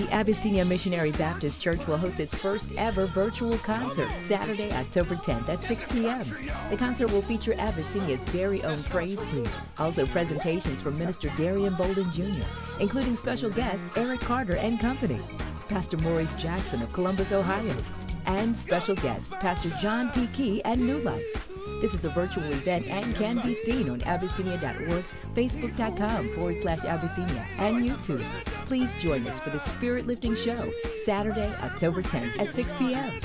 The Abyssinia Missionary Baptist Church will host its first ever virtual concert Saturday, October 10th at 6 p.m. The concert will feature Abyssinia's very own praise team. Also, presentations from Minister Darian Bolden Jr., including special guests Eric Carter and company, Pastor Maurice Jackson of Columbus, Ohio, and special guest Pastor John P. Kee and New Life. This is a virtual event and can be seen on Abyssinia.org, Facebook.com forward slash Abyssinia, and YouTube. Please join us for the Spirit Lifting Show, Saturday, October 10th at 6 p.m.